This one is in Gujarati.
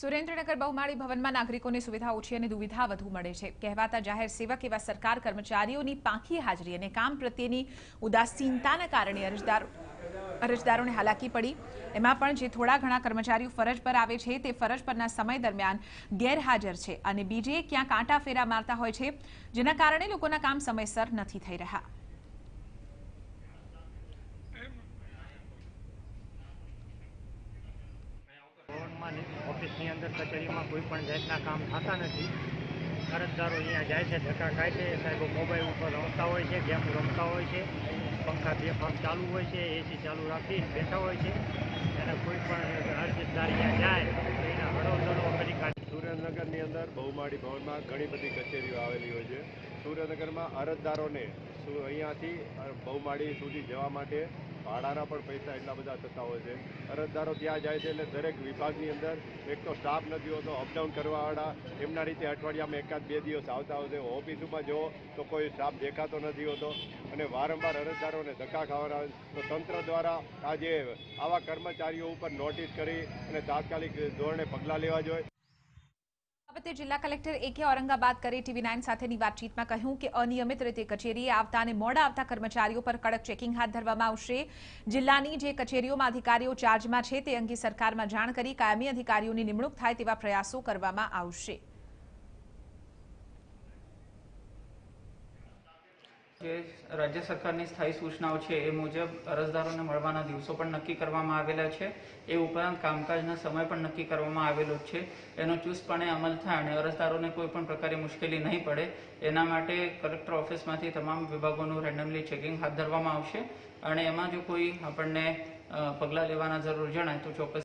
સુરેન્દ્રનગર બહુમાળી ભવનમાં નાગરિકોની સુવિધા ઓછી અને દુવિધા વધુ મળે છે. કહેવાતા જાહેર સેવક એવા સરકાર કર્મચારીઓની પાંખી હાજરી અને કામ પ્રત્યેની ઉદાસીનતાના કારણે અરજદાર અરજદારોને હાલાકી પડી. એમાં પણ જે થોડા ઘણા કર્મચારીઓ ફરજ પર આવે છે તે ફરજ પરના સમય દરમિયાન ગેરહાજર છે અને બીજે ક્યાં કાંટા ફેરા મારતા હોય છે, જેના કારણે લોકોના કામ સમયસર નથી થઈ રહ્યા ભવનમાં ઓફિસની અંદર કચેરીમાં કોઈ પણ જાતના કામ થતા નથી. અરજદારો અહીંયા જાય છે, ધક્કા ખાય છે, સાહેબો મોબાઈલ ઉપર રમતા હોય છે, ગેમ રમતા હોય છે, પંખા બે પંખ ચાલુ હોય છે એસી ચાલુ રાખી બેઠા હોય છે. અને કોઈ પણ અરજદાર અહીંયા જાય તો એના હળોદળો કરી કાઢે. સુરેન્દ્રનગરની અંદર બહુમાળી ભવનમાં ઘણી બધી કચેરીઓ આવેલી હોય છે. સુરેન્દ્રનગરમાં અરજદારોને અહીંયાથી બહુમાળી સુધી જવા માટે ભાડાના પણ પૈસા એટલા બધા થતા હોય છે. અરજદારો ત્યાં જાય છે એટલે દરેક વિભાગની અંદર એક તો સ્ટાફ નથી હોતો અપડાઉન કરવાવાળા, એમના રીતે અઠવાડિયામાં એકાદ બે દિવસ આવતા હોય છે. ઓફિસમાં જુઓ તો કોઈ સ્ટાફ દેખાતો નથી હોતો. અને વારંવાર અરજદારોને ધક્કા ખાવાના તો તંત્ર દ્વારા આજે આવા કર્મચારીઓ ઉપર નોટિસ કરી અને તાત્કાલિક ધોરણે પગલાં લેવા જોઈએ. બાબતે જિલ્લા કલેક્ટર એ કે ઔરંગાબાદ કરે ટીવી નાઇન સાથેની વાતચીતમાં કહ્યું કે અનિયમિત રીતે કચેરીએ આવતા અને મોડા આવતા કર્મચારીઓ પર કડક ચેકિંગ હાથ ધરવામાં આવશે. જિલ્લાની જે કચેરીઓમાં અધિકારીઓ ચાર્જમાં છે તે અંગે સરકારમાં જાણ કરી કાયમી અધિકારીઓની નિમણૂક થાય તેવા પ્રયાસો કરવામાં આવશે. જે રાજ્ય સરકારની સ્થાયી સૂચનાઓ છે એ મુજબ અરજદારોને મળવાના દિવસો પણ નક્કી કરવામાં આવેલા છે. એ ઉપરાંત કામકાજના સમય પણ નક્કી કરવામાં આવેલો છે. એનો ચુસ્તપણે અમલ થાય અને અરજદારોને કોઈ પણ પ્રકારે મુશ્કેલી નહીં પડે, એના માટે કલેક્ટર ઓફિસમાંથી તમામ વિભાગોનું રેન્ડમલી ચેકિંગ હાથ ધરવામાં આવશે. અને એમાં જો કોઈ આપણને પગલાં લેવાના જરૂર જણાય તો ચોક્કસ